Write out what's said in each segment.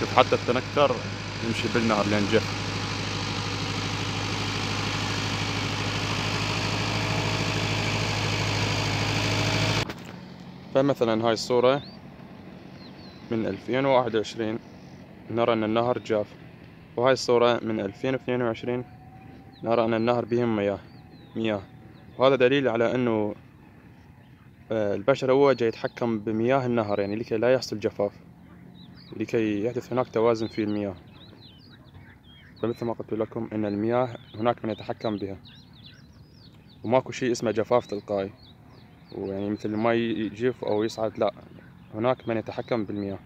شوف حتى التنكتر يمشي بالنهر لين جف فمثلا هاي الصورة من 2021 نرى أن النهر جاف. وهاي الصورة من 2022 نرى أن النهر بهم مياه. مياه. وهذا دليل على أنه آه، البشر هو جاي يتحكم بمياه النهر يعني لكي لا يحصل جفاف. لكي يحدث هناك توازن في المياه. فمثل ما قلت لكم أن المياه هناك من يتحكم بها. وماكو شيء اسمه جفاف تلقائي. ويعني مثل ما يجف أو يصعد لا هناك من يتحكم بالمياه.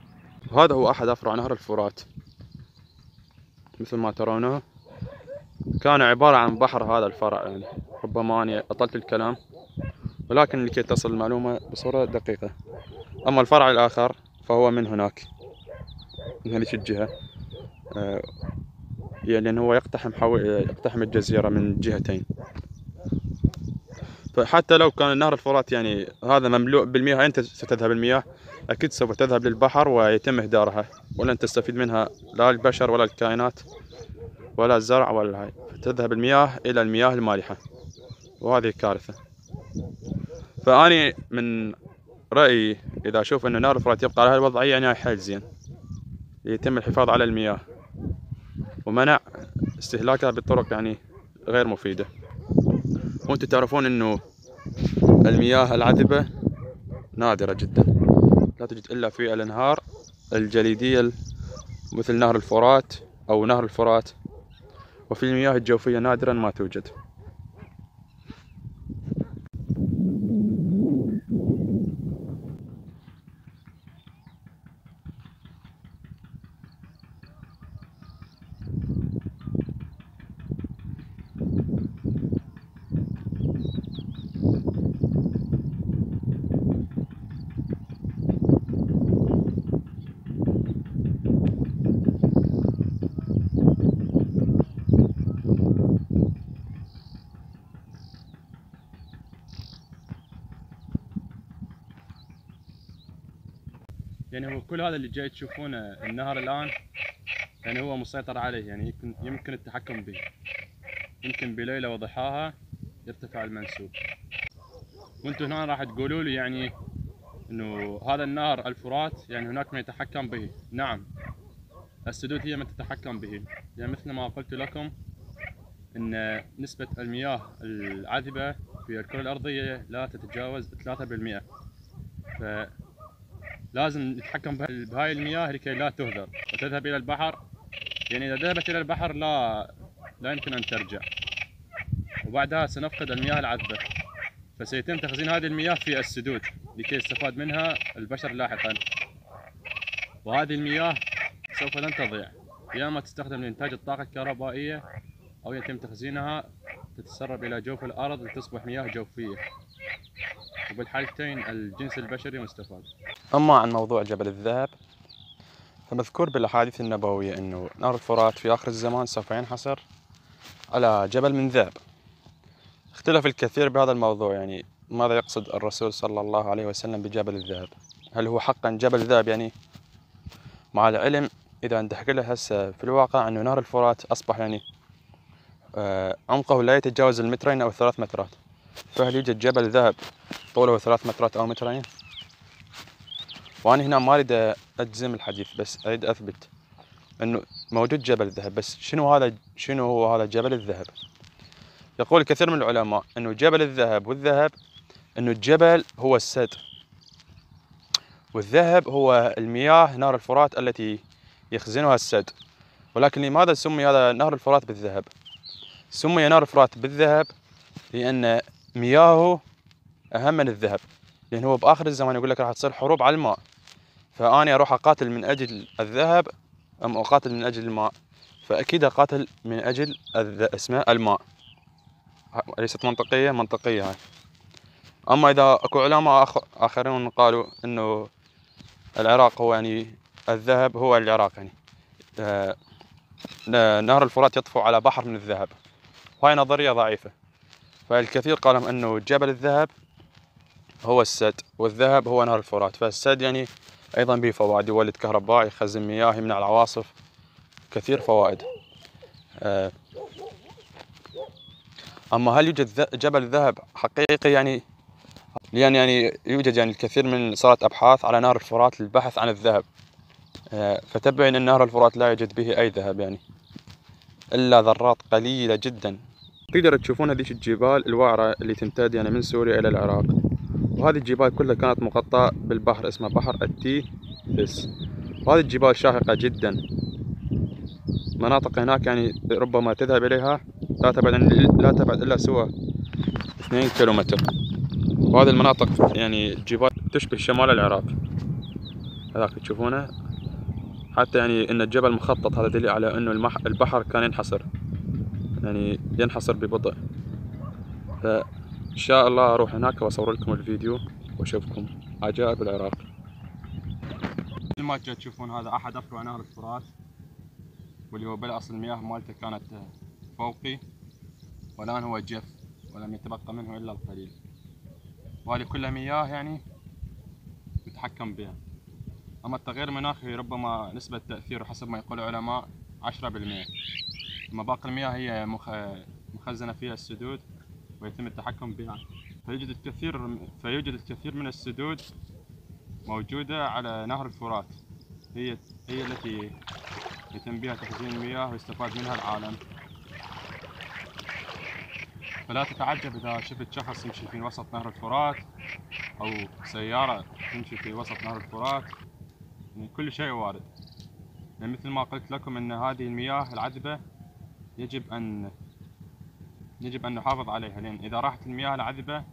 وهذا هو أحد أفرع نهر الفرات. مثل ما ترونه كان عبارة عن بحر هذا الفرع يعني ربما أنا أطلت الكلام. ولكن لكي تصل المعلومة بصورة دقيقة. أما الفرع الآخر فهو من هناك. من هذه الجهة. آه، يعني لأنه هو يقتحم حول يقتحم الجزيرة من جهتين. فحتى لو كان نهر الفرات يعني هذا مملوء بالمياه أنت ستذهب المياه أكيد سوف تذهب للبحر ويتم إهدارها. ولن تستفيد منها لا البشر ولا الكائنات ولا الزرع ولا هاي. تذهب المياه إلى المياه المالحة. وهذه كارثة. فأني من رأيي إذا أشوف أن نهر الفرات يبقى على هالوضعية يعني حيل زين. يتم الحفاظ على المياه ومنع استهلاكها بطرق يعني غير مفيدة. وأنتم تعرفون إنه المياه العذبة نادرة جدا. لا توجد إلا في الأنهار الجليدية مثل نهر الفرات أو نهر الفرات. وفي المياه الجوفية نادرا ما توجد. يعني هو كل هذا اللي جاي تشوفونه النهر الآن يعني هو مسيطر عليه يعني يمكن, يمكن التحكم به. يمكن بليلة وضحاها يرتفع المنسوب. وأنتم هنا راح تقولوا لي يعني إنه هذا النهر الفرات يعني هناك من يتحكم به. نعم. السدود هي من تتحكم به. يعني مثل ما قلت لكم إن نسبة المياه العذبة في الكرة الأرضية لا تتجاوز 3% ف لازم نتحكم بهاي المياه لكي لا تهدر. وتذهب إلى البحر. يعني إذا ذهبت إلى البحر لا لا يمكن أن ترجع. وبعدها سنفقد المياه العذبة. فسيتم تخزين هذه المياه في السدود لكي يستفاد منها البشر لاحقا. وهذه المياه سوف لن تضيع. يا اما تستخدم لإنتاج الطاقة الكهربائية أو يتم تخزينها تتسرب إلى جوف الأرض لتصبح مياه جوفية. وبالحالتين الجنس البشري مستفاد. أما عن موضوع جبل الذهب فمذكور بالأحاديث النبوية أنه نهر الفرات في آخر الزمان سوف ينحصر على جبل من ذهب. اختلف الكثير بهذا الموضوع يعني ماذا يقصد الرسول صلى الله عليه وسلم بجبل الذهب؟ هل هو حقا جبل ذهب؟ يعني مع العلم إذا ندحق له هسه في الواقع أنه نهر الفرات أصبح يعني آه، عمقه لا يتجاوز المترين أو الثلاث مترات. فهل يوجد جبل ذهب طوله ثلاث مترات أو مترين. وأنا هنا ما أريد أجزم الحديث بس أريد أثبت أنه موجود جبل الذهب. بس شنو هذا شنو هو هذا جبل الذهب؟ يقول كثير من العلماء أنه جبل الذهب والذهب أنه الجبل هو السد. والذهب هو المياه نهر الفرات التي يخزنها السد. ولكن لماذا سمي هذا نهر الفرات بالذهب؟ سمي نهر الفرات بالذهب لأن مياهه أهم من الذهب. لأن هو بآخر الزمان يقول لك راح تصير حروب على الماء. فأنا أروح أقاتل من أجل الذهب أم أقاتل من أجل الماء؟ فأكيد أقاتل من أجل اسمه الماء. ليست منطقية؟ منطقية هاي. أما إذا أكو علماء آخرون قالوا إنه العراق هو يعني الذهب هو العراق يعني. آه نهر الفرات يطفو على بحر من الذهب. وهاي نظرية ضعيفة. فالكثير قالوا أنه جبل الذهب هو السد والذهب هو نهر الفرات. فالسد يعني أيضا به فوائد يولد كهرباء يخزن مياه يمنع العواصف كثير فوائد. آه، أما هل يوجد جبل ذهب حقيقي يعني؟ لأن يعني يوجد يعني الكثير من صارت أبحاث على نهر الفرات للبحث عن الذهب. آه، فتبين أن نهر الفرات لا يوجد به أي ذهب يعني. إلا ذرات قليلة جدا. تقدروا تشوفون هذه الجبال الوعرة اللي تمتد يعني من سوريا إلى العراق. وهذه الجبال كلها كانت مغطاة بالبحر اسمه بحر التي بس وهذه الجبال شاهقة جدا. مناطق هناك يعني ربما تذهب إليها لا تبعد لا تبعد إلا سوى 2 كيلومتر. وهذه المناطق يعني الجبال تشبه شمال العراق. هذاك تشوفونه. حتى يعني إن الجبل مخطط هذا دليل على إنه البحر كان ينحصر. يعني ينحصر ببطء. فان شاء الله أروح هناك وأصور لكم الفيديو وأشوفكم. عجائب العراق. مثل ما تشوفون هذا أحد افرع نهر الفرات واللي هو بالأصل المياه مالته كانت فوقي والآن هو جف ولم يتبقى منه إلا القليل. وهذه كلها مياه يعني نتحكم بها. أما التغيير المناخي ربما نسبة تأثيره حسب ما يقول العلماء عشرة بالمئة أما باقي المياه هي مخزنة فيها السدود ويتم التحكم بها. فيوجد الكثير فيوجد الكثير من السدود موجودة على نهر الفرات. هي هي التي يتم بها تخزين المياه ويستفاد منها العالم. فلا تتعجب إذا شفت شخص يمشي في وسط نهر الفرات أو سيارة تمشي في وسط نهر الفرات. يعني كل شيء وارد. يعني مثل ما قلت لكم أن هذه المياه العذبة يجب أن يجب أن نحافظ عليها لأن إذا راحت المياه العذبة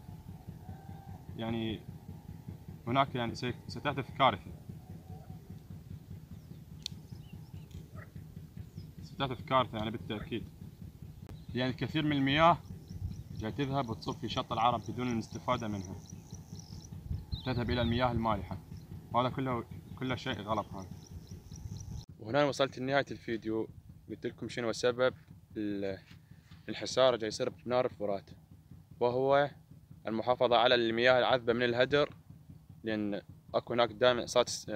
يعني هناك يعني ستحدث كارثة. ستحدث كارثة يعني بالتأكيد. يعني الكثير من المياه جاي تذهب وتصب في شط العرب بدون الاستفادة منها. تذهب إلى المياه المالحة. وهذا كله كله شيء غلط هذا. وهنا وصلت لنهاية الفيديو. قلت لكم شنو سبب الحسار جاي يصير بنار الفرات. وهو المحافظة على المياه العذبة من الهدر لأن أكو هناك دائما صارت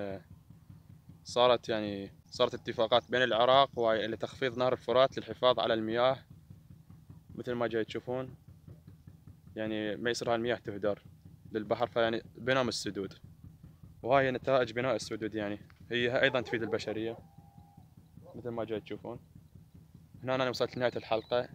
صارت يعني صارت اتفاقات بين العراق لتخفيض نهر الفرات للحفاظ على المياه مثل ما جاي تشوفون. يعني ما يصير هالمياه تهدر للبحر فيعني بنام السدود. وهاي نتائج بناء السدود يعني. هي أيضا تفيد البشرية مثل ما جاي تشوفون. هنا أنا وصلت لنهاية الحلقة.